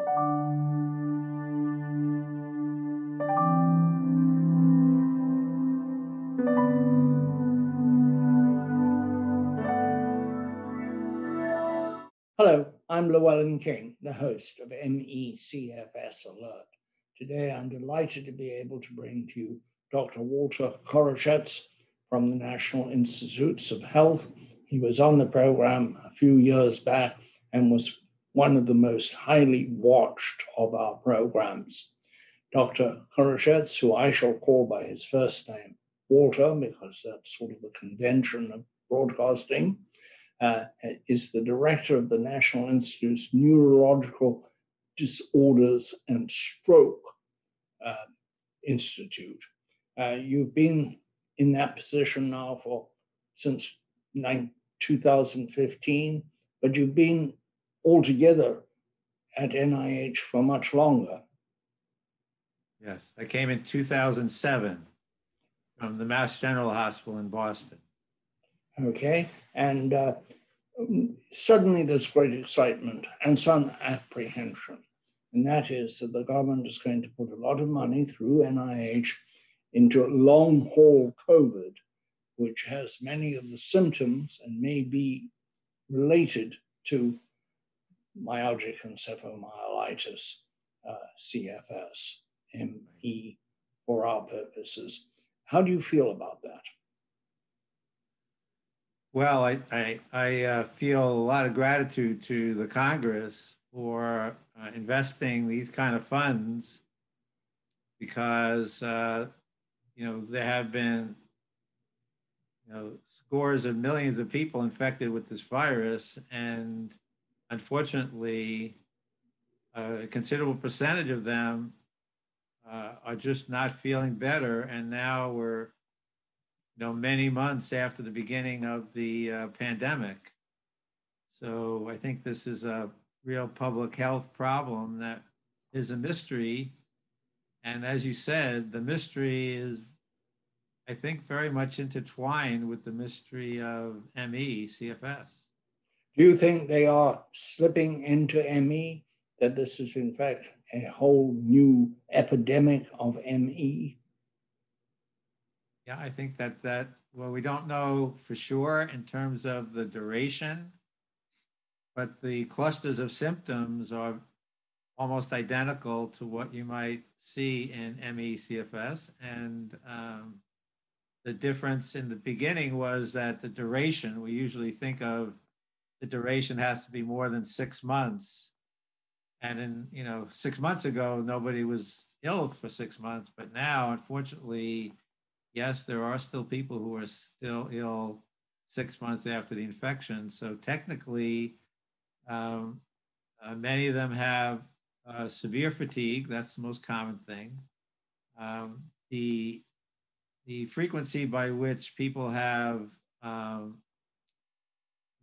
Hello, I'm Llewellyn King, the host of MECFS Alert. Today, I'm delighted to be able to bring to you Dr. Walter Koroshetz from the National Institutes of Health. He was on the program a few years back and was one of the most highly watched of our programs. Dr. Koroshetz, who I shall call by his first name, Walter, because that's sort of the convention of broadcasting, uh, is the director of the National Institute's Neurological Disorders and Stroke uh, Institute. Uh, you've been in that position now for since 2015, but you've been altogether at NIH for much longer. Yes, I came in 2007 from the Mass General Hospital in Boston. Okay, and uh, suddenly there's great excitement and some apprehension. And that is that the government is going to put a lot of money through NIH into long haul COVID, which has many of the symptoms and may be related to myalgic encephalomyelitis, uh, CFS, ME, for our purposes. How do you feel about that? Well, I, I, I uh, feel a lot of gratitude to the Congress for uh, investing these kind of funds because, uh, you know, there have been, you know, scores of millions of people infected with this virus. And unfortunately, a considerable percentage of them uh, are just not feeling better. And now we're you know, many months after the beginning of the uh, pandemic. So I think this is a real public health problem that is a mystery. And as you said, the mystery is, I think, very much intertwined with the mystery of ME, CFS. Do you think they are slipping into ME, that this is in fact a whole new epidemic of ME? Yeah, I think that that well, we don't know for sure in terms of the duration, but the clusters of symptoms are almost identical to what you might see in ME/CFS, and um, the difference in the beginning was that the duration we usually think of the duration has to be more than six months and in you know six months ago nobody was ill for six months but now unfortunately yes, there are still people who are still ill six months after the infection. So technically, um, uh, many of them have uh, severe fatigue. That's the most common thing. Um, the the frequency by which people have um,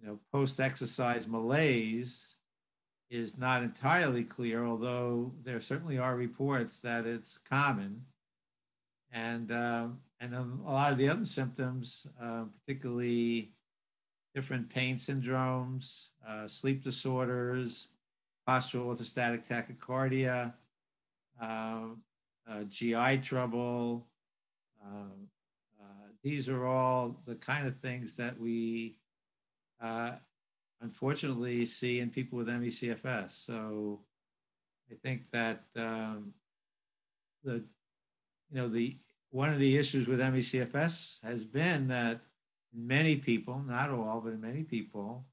you know post-exercise malaise is not entirely clear, although there certainly are reports that it's common. And um, and a lot of the other symptoms, uh, particularly different pain syndromes, uh, sleep disorders, postural orthostatic tachycardia, um, uh, GI trouble. Uh, these are all the kind of things that we uh, unfortunately see in people with ME/CFS. So I think that um, the you know the one of the issues with ME/CFS has been that many people, not all, but many people,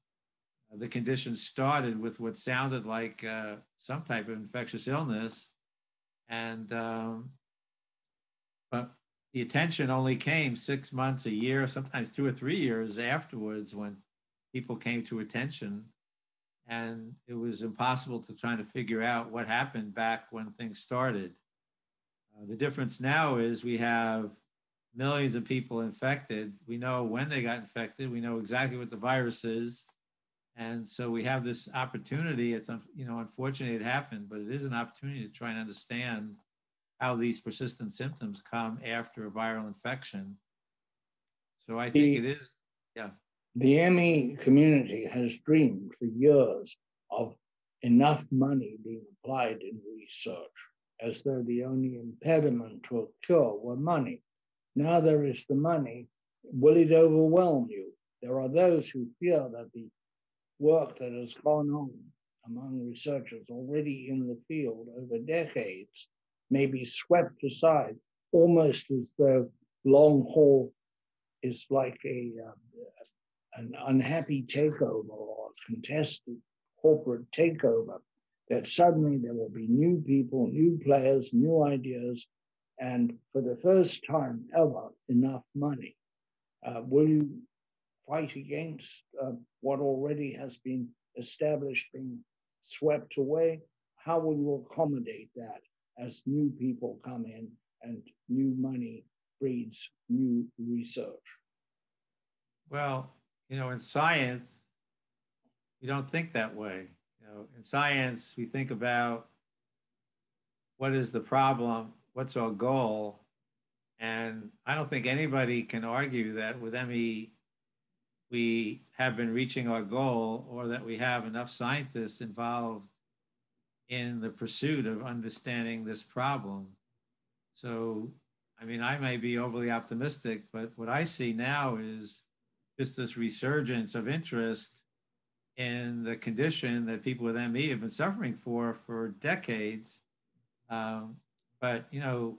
uh, the condition started with what sounded like uh, some type of infectious illness, and um, but the attention only came six months, a year, sometimes two or three years afterwards when people came to attention, and it was impossible to try to figure out what happened back when things started. Uh, the difference now is we have millions of people infected. We know when they got infected. We know exactly what the virus is. And so we have this opportunity. It's, you know, unfortunate it happened, but it is an opportunity to try and understand how these persistent symptoms come after a viral infection. So I think it is, yeah. The ME community has dreamed for years of enough money being applied in research, as though the only impediment to a cure were money. Now there is the money. Will it overwhelm you? There are those who fear that the work that has gone on among researchers already in the field over decades may be swept aside, almost as though long haul is like a uh, an unhappy takeover or contested corporate takeover. That suddenly there will be new people, new players, new ideas, and for the first time ever, enough money. Uh, will you fight against uh, what already has been established being swept away? How will you accommodate that as new people come in and new money breeds new research? Well, you know, in science, we don't think that way. You know, in science, we think about what is the problem, what's our goal, and I don't think anybody can argue that with ME we have been reaching our goal or that we have enough scientists involved in the pursuit of understanding this problem. So, I mean, I may be overly optimistic, but what I see now is just this resurgence of interest in the condition that people with ME have been suffering for for decades. Um, but you know,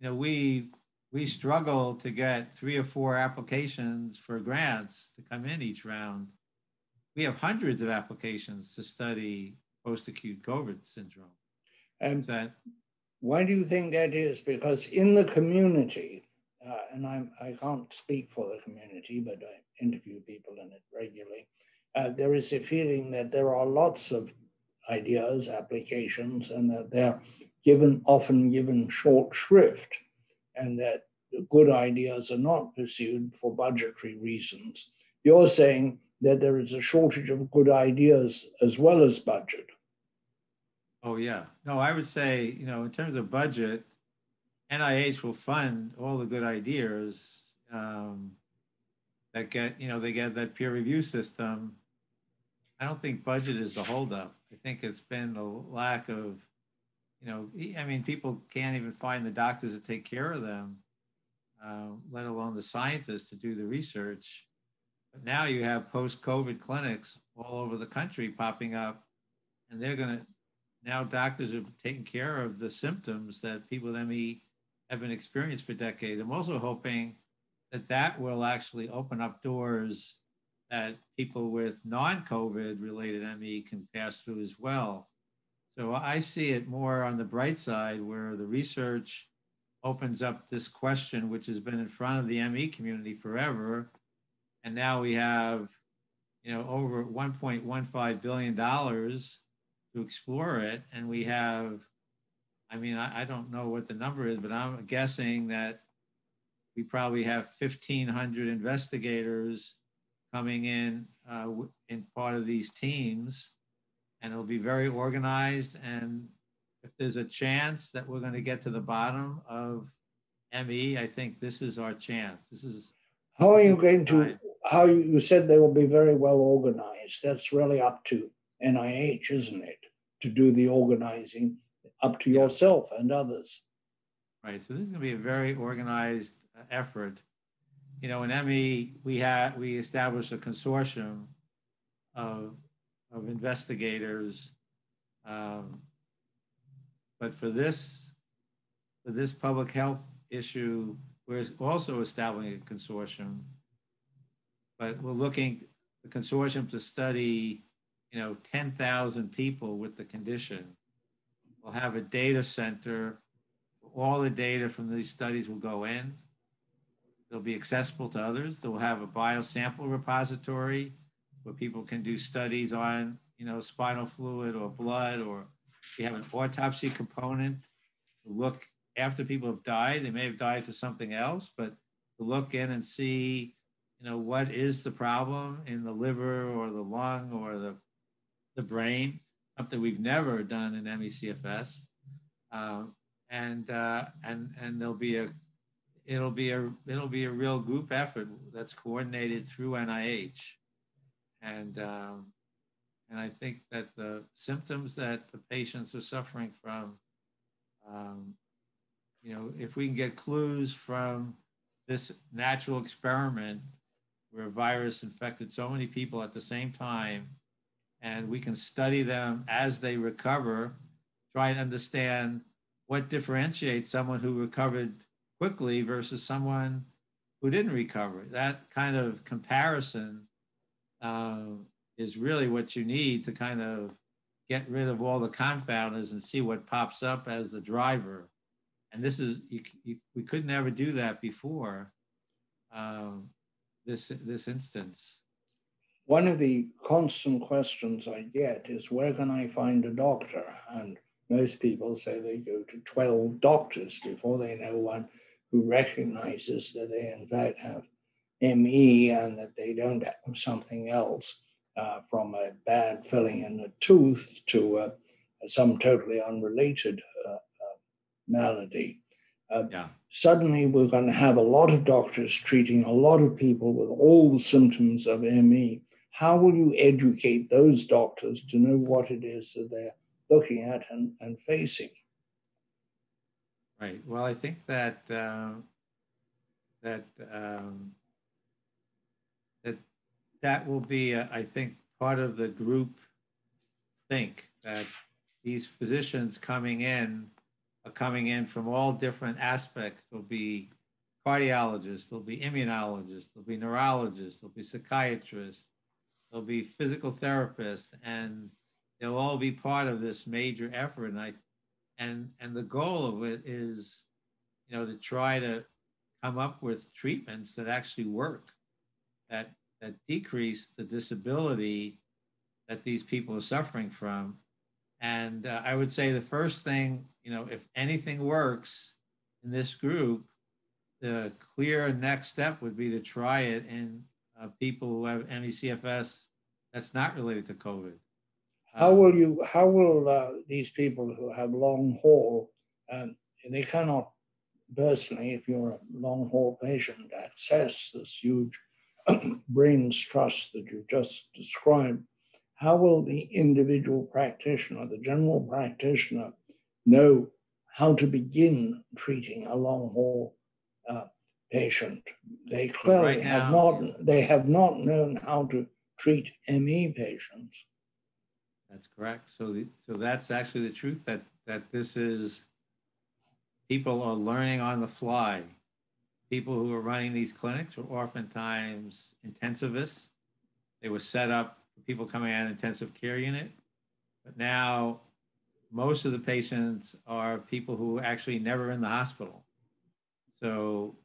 you know, we we struggle to get three or four applications for grants to come in each round. We have hundreds of applications to study post-acute COVID syndrome. And that, why do you think that is? Because in the community, and I'm, I can't speak for the community, but I interview people in it regularly, uh, there is a feeling that there are lots of ideas, applications, and that they're given, often given short shrift and that good ideas are not pursued for budgetary reasons. You're saying that there is a shortage of good ideas as well as budget. Oh, yeah. No, I would say, you know, in terms of budget, NIH will fund all the good ideas um, that get, you know, they get that peer review system. I don't think budget is the holdup. I think it's been the lack of you know, I mean, people can't even find the doctors to take care of them, uh, let alone the scientists to do the research. But now you have post-COVID clinics all over the country popping up, and they're going to now doctors are taking care of the symptoms that people with ME have been experienced for decades. I'm also hoping that that will actually open up doors that people with non-COVID related ME can pass through as well. So I see it more on the bright side where the research opens up this question, which has been in front of the ME community forever. And now we have, you know, over $1.15 billion to explore it. And we have, I mean, I, I don't know what the number is, but I'm guessing that we probably have 1,500 investigators coming in uh, in part of these teams and it'll be very organized. And if there's a chance that we're going to get to the bottom of ME, I think this is our chance. This is. How are you going to, how you said they will be very well organized. That's really up to NIH, isn't it? To do the organizing, up to yourself and others. Right. So this is going to be a very organized uh, effort. You know, in ME, we had we established a consortium of of investigators. Um, but for this, for this public health issue, we're also establishing a consortium. But we're looking the consortium to study, you know, 10,000 people with the condition. We'll have a data center. All the data from these studies will go in. They'll be accessible to others. They'll have a biosample repository where people can do studies on, you know, spinal fluid or blood, or we have an autopsy component look after people have died. They may have died for something else, but look in and see, you know, what is the problem in the liver or the lung or the, the brain, something we've never done in MECFS. Um, and, uh, and, and there'll be a, it'll be a, it'll be a real group effort that's coordinated through NIH and um, And I think that the symptoms that the patients are suffering from, um, you know, if we can get clues from this natural experiment where a virus infected so many people at the same time, and we can study them as they recover, try and understand what differentiates someone who recovered quickly versus someone who didn't recover. That kind of comparison uh, is really what you need to kind of get rid of all the confounders and see what pops up as the driver. And this is, you, you, we could never do that before um, this, this instance. One of the constant questions I get is where can I find a doctor? And most people say they go to 12 doctors before they know one who recognizes that they, in fact, have ME and that they don't have something else uh, from a bad filling in the tooth to uh, some totally unrelated uh, uh malady. Uh, yeah. Suddenly, we're going to have a lot of doctors treating a lot of people with all the symptoms of ME. How will you educate those doctors to know what it is that they're looking at and, and facing? Right. Well, I think that uh, that um, that that will be, uh, I think, part of the group think that these physicians coming in are coming in from all different aspects. There'll be cardiologists, there'll be immunologists, there'll be neurologists, there'll be psychiatrists, there'll be physical therapists, and they'll all be part of this major effort. And I and and the goal of it is you know to try to come up with treatments that actually work that that decrease the disability that these people are suffering from and uh, i would say the first thing you know if anything works in this group the clear next step would be to try it in uh, people who have ME/CFS that's not related to COVID. How will you? How will uh, these people who have long haul? Um, they cannot personally, if you're a long haul patient, access this huge brain trust that you just described. How will the individual practitioner, the general practitioner, know how to begin treating a long haul uh, patient? They clearly right have not. They have not known how to treat ME patients. That's correct. So, the, so that's actually the truth that that this is. People are learning on the fly. People who are running these clinics are oftentimes intensivists. They were set up for people coming out of intensive care unit, but now most of the patients are people who actually never in the hospital. So,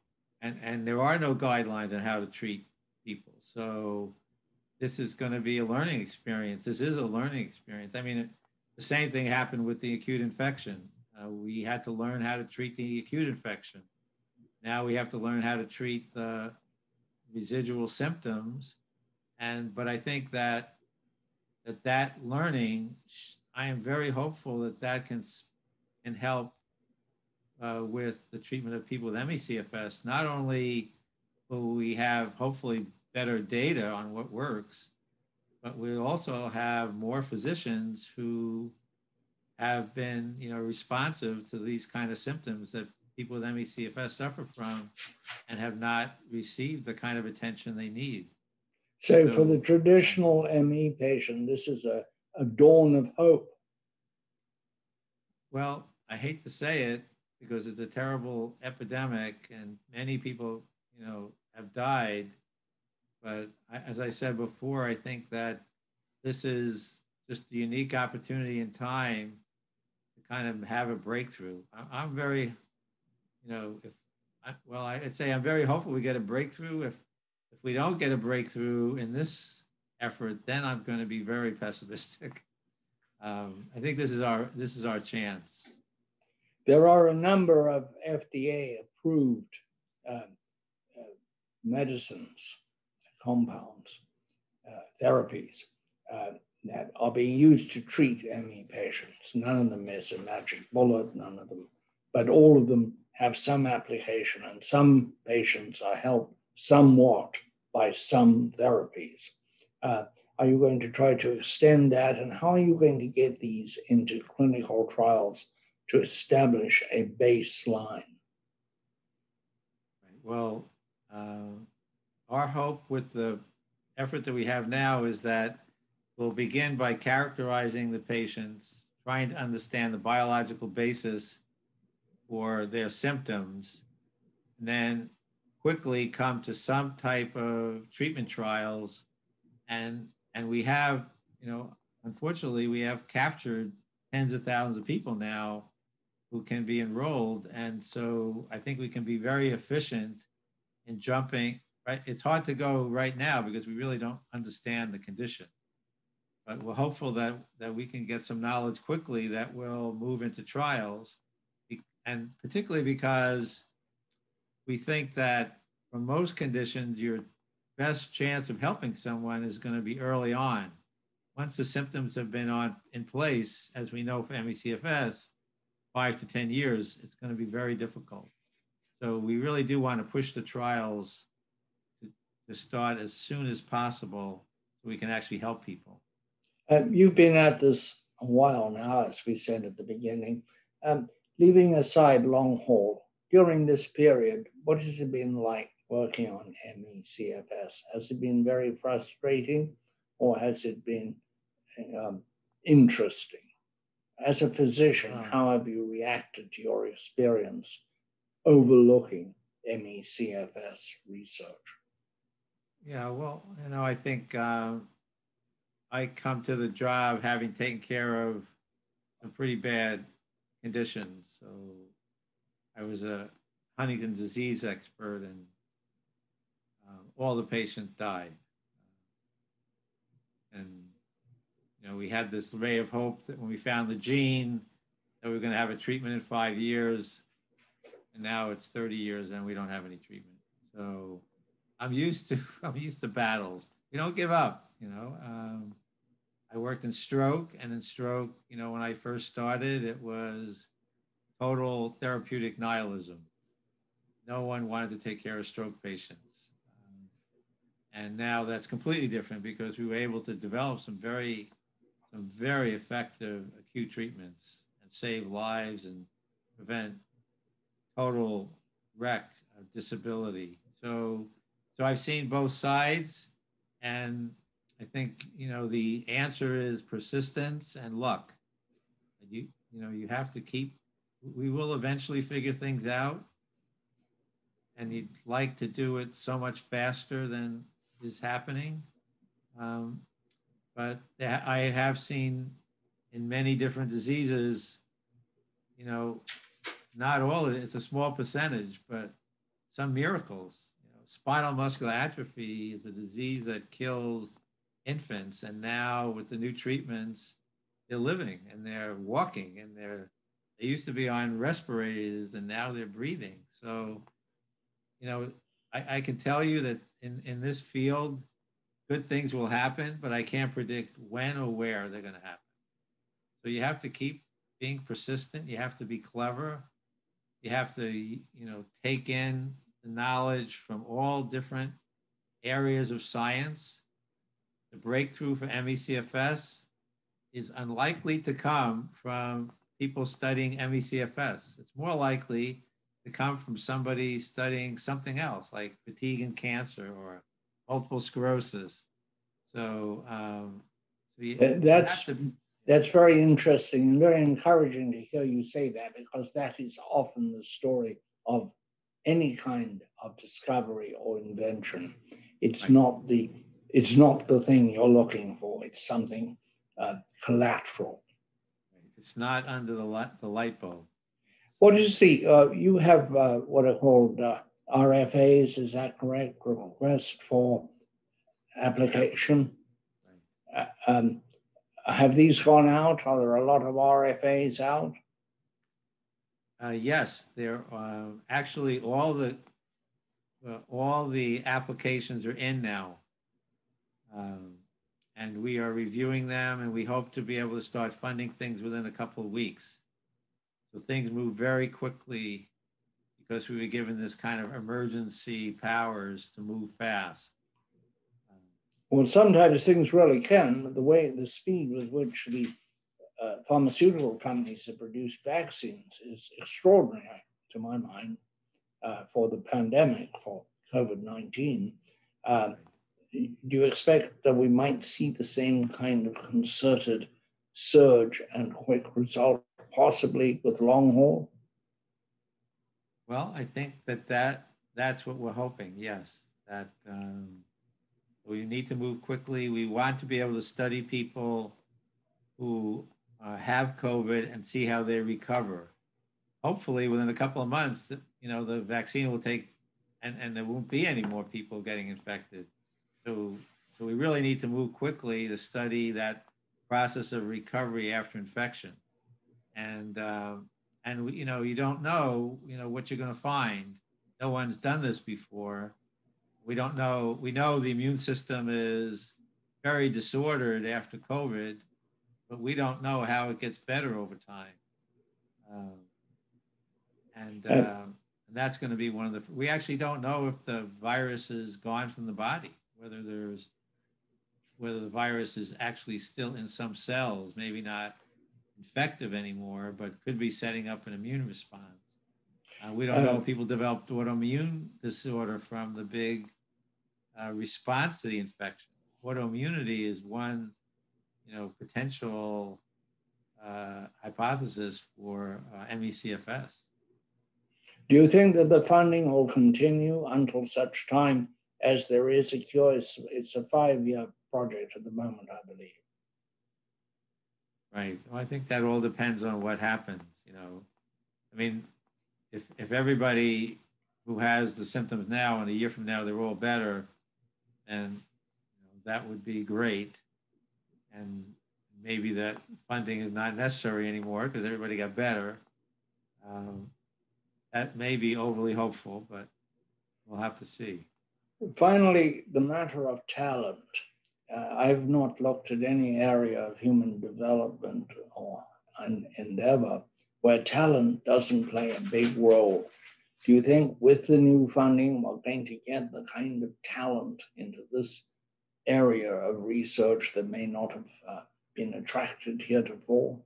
and and there are no guidelines on how to treat people. So this is going to be a learning experience. This is a learning experience. I mean, the same thing happened with the acute infection. Uh, we had to learn how to treat the acute infection. Now we have to learn how to treat the residual symptoms. And but I think that that that learning, I am very hopeful that that can can help uh, with the treatment of people with ME/CFS. Not only will we have hopefully better data on what works, but we also have more physicians who have been, you know, responsive to these kind of symptoms that people with ME/CFS suffer from and have not received the kind of attention they need. So, so for the traditional ME patient, this is a, a dawn of hope. Well, I hate to say it because it's a terrible epidemic and many people, you know, have died but I, as I said before, I think that this is just a unique opportunity in time to kind of have a breakthrough. I, am very, you know, if I, well, I'd say I'm very hopeful we get a breakthrough. If if we don't get a breakthrough in this effort, then I'm going to be very pessimistic. Um, I think this is our this is our chance. There are a number of FDA approved uh, uh, medicines compounds, uh, therapies uh, that are being used to treat ME patients. None of them is a magic bullet, none of them, but all of them have some application, and some patients are helped somewhat by some therapies. Uh, are you going to try to extend that? And how are you going to get these into clinical trials to establish a baseline? Well, uh, our hope with the effort that we have now is that we'll begin by characterizing the patients, trying to understand the biological basis for their symptoms, and then quickly come to some type of treatment trials and and we have you know unfortunately we have captured tens of thousands of people now who can be enrolled. And so i think we can be very efficient in jumping right? It's hard to go right now because we really don't understand the condition. But we're hopeful that that we can get some knowledge quickly that will move into trials. And particularly because we think that for most conditions your best chance of helping someone is going to be early on. Once the symptoms have been on in place as we know for me-cfs five to ten years it's going to be very difficult so we really do want to push the trials to, to start as soon as possible so we can actually help people um, you've been at this a while now, as we said at the beginning. Um, leaving aside long haul, during this period, what has it been like working on ME/CFS? Has it been very frustrating or has it been um, interesting? As a physician, uh. how have you reacted to your experience overlooking ME/CFS research? Yeah, well, you know, I think uh, I come to the job having taken care of some pretty bad conditions. So I was a Huntington's disease expert, and um, all the patients died. Uh, and know, we had this ray of hope that when we found the gene, that we were going to have a treatment in five years, and now it's 30 years and we don't have any treatment. So I'm used to I'm used to battles. We don't give up you know. Um, I worked in stroke, and in stroke, you know, when I first started, it was total therapeutic nihilism. No one wanted to take care of stroke patients. And now that's completely different because we were able to develop some very, some very effective acute treatments and save lives and prevent total wreck of disability. So, so I've seen both sides, and I think you know the answer is persistence and luck. You you know you have to keep. We will eventually figure things out, and you'd like to do it so much faster than is happening. Um, but I have seen in many different diseases, you know, not all. It's a small percentage, but some miracles. You know, spinal muscular atrophy is a disease that kills infants, and now with the new treatments, they're living and they're walking and they're they used to be on respirators and now they're breathing. So, you know, I, I can tell you that in, in this field, good things will happen, but I can't predict when or where they're going to happen. So you have to keep being persistent. You have to be clever. You have to, you know, take in the knowledge from all different areas of science the breakthrough for ME/CFS is unlikely to come from people studying ME/CFS. It's more likely to come from somebody studying something else, like fatigue and cancer or multiple sclerosis. So, um, so you, that's to, that's very interesting and very encouraging to hear you say that because that is often the story of any kind of discovery or invention. It's right. not the it's not the thing you're looking for. It's something uh, collateral. It's not under the light, the light bulb. What is the, uh, you have uh, what are called uh, RFAs, is that correct? Request for application. Uh, um, have these gone out? Are there a lot of RFAs out? Uh, yes, there are actually all the all the applications are in now. Um, and we are reviewing them and we hope to be able to start funding things within a couple of weeks. So things move very quickly because we were given this kind of emergency powers to move fast. Well, sometimes things really can. The way, the speed with which the uh, pharmaceutical companies have produced vaccines is extraordinary, to my mind, uh, for the pandemic, for COVID 19. Uh, do you expect that we might see the same kind of concerted surge and quick result, possibly with long haul? Well, I think that, that that's what we're hoping, yes, that um, we need to move quickly. We want to be able to study people who uh, have COVID and see how they recover. Hopefully, within a couple of months, that you know the vaccine will take, and, and there won't be any more people getting infected. So, so we really need to move quickly to study that process of recovery after infection, and um, and you know you don't know you know what you're going to find. No one's done this before. We don't know. We know the immune system is very disordered after COVID but we don't know how it gets better over time. Um, and, um, and that's going to be one of the. We actually don't know if the virus is gone from the body, whether there's whether the virus is actually still in some cells, maybe not infective anymore, but could be setting up an immune response. Uh, we don't know if people developed autoimmune disorder from the big uh, response to the infection. Autoimmunity is one you know, potential uh, hypothesis for uh, MECFS. Do you think that the funding will continue until such time as there is a cure? It's, it's a five-year project at the moment, I believe. Right. Well, I think that all depends on what happens. You know, I mean, if if everybody who has the symptoms now and a year from now they're all better, and you know, that would be great and maybe that funding is not necessary anymore because everybody got better. Um, that may be overly hopeful, but we'll have to see. Finally, the matter of talent. Uh, I've not looked at any area of human development or endeavor where talent doesn't play a big role. Do you think with the new funding, we're going to get the kind of talent into this area of research that may not have uh, been attracted heretofore?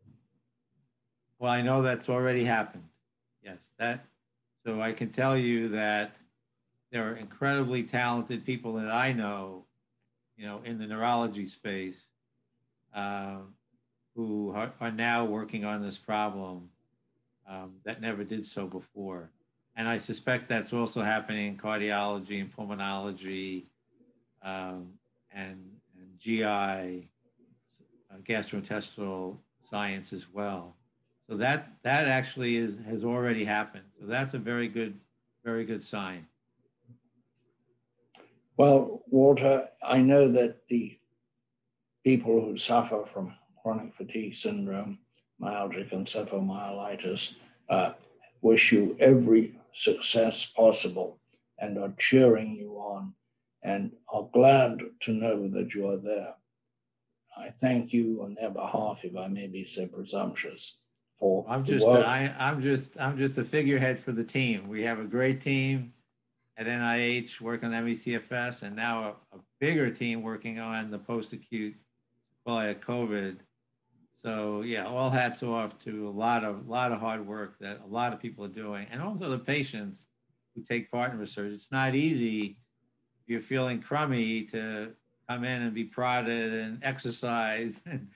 Well, I know that's already happened. Yes, that. So I can tell you that there are incredibly talented people that I know, you know, in the neurology space, um, who are, are, now working on this problem um, that never did so before. And I suspect that's also happening in cardiology and pulmonology, um, and, and GI, uh, gastrointestinal science as well. So that that actually is, has already happened. So that's a very good, very good sign. Well, Walter, I know that the people who suffer from chronic fatigue syndrome, myalgic encephalomyelitis, uh, wish you every success possible and are cheering you on and are glad to know that you are there. I thank you on their behalf, if I may be so presumptuous. For I'm just a, I, I'm just I'm just a figurehead for the team. We have a great team at NIH working on MECFS, and now a, a bigger team working on the post-acute sequelae of COVID. So yeah, all hats off to a lot of lot of hard work that a lot of people are doing, and also the patients who take part in research. It's not easy you're feeling crummy to come in and be prodded and exercised and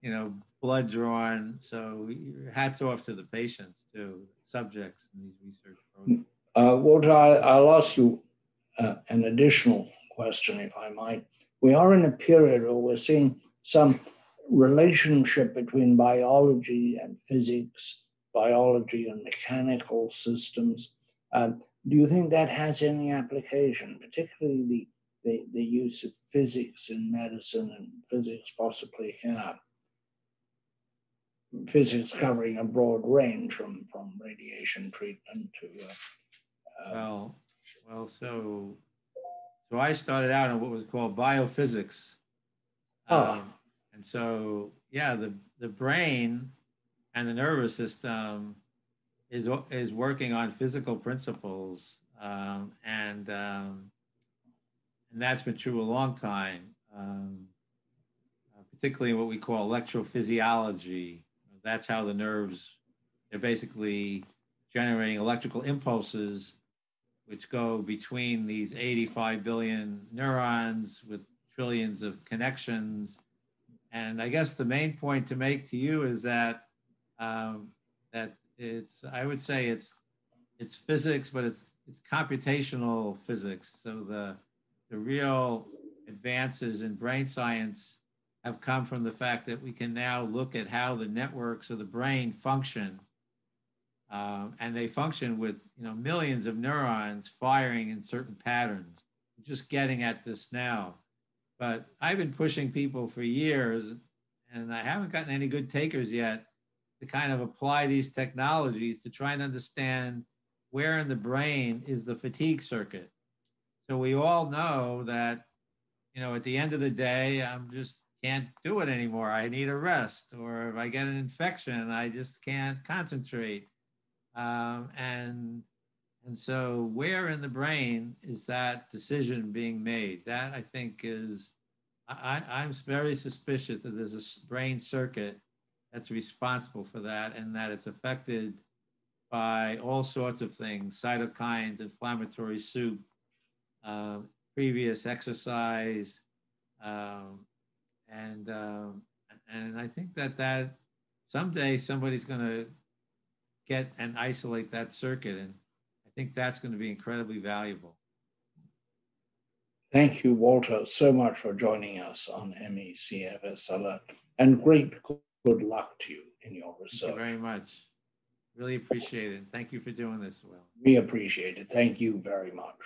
you know blood drawn so hats off to the patients too subjects in these research programs uh, I, will ask you uh, an additional question if i might we are in a period where we're seeing some relationship between biology and physics biology and mechanical systems um, do you think that has any application, particularly the, the, the use of physics in medicine and physics possibly here? Physics covering a broad range from, from radiation treatment to. Uh, uh, well, well, so so I started out in what was called biophysics. Oh. Um, and so, yeah, the, the brain and the nervous system is is working on physical principles, um, and um, and that's been true a long time. um, uh, particularly what we call electrophysiology. That's how the nerves, they're basically generating electrical impulses which go between these 85 billion neurons with trillions of connections. And I guess the main point to make to you is that um, that it's I would say it's it's physics, but it's it's computational physics. So the the real advances in brain science have come from the fact that we can now look at how the networks of the brain function um, and they function with you know millions of neurons firing in certain patterns. I'm just getting at this now, but I've been pushing people for years, and I haven't gotten any good takers yet to kind of apply these technologies to try and understand where in the brain is the fatigue circuit. So we all know that you know at the end of the day, I'm just can't do it anymore. I need a rest, or if I get an infection, I just can't concentrate um, and and so where in the brain is that decision being made? That I think is I, I'm very suspicious that there's a brain circuit that's responsible for that and that it's affected by all sorts of things, cytokines, inflammatory soup, uh, previous exercise, um, and um, and I think that that someday somebody's going to get and isolate that circuit. And I think that's going to be incredibly valuable. Thank you, Walter, so much for joining us on MECFS Alert. And great good luck to you in your research. Thank you very much. Really appreciate it. Thank you for doing this, Will. We appreciate it. Thank you very much.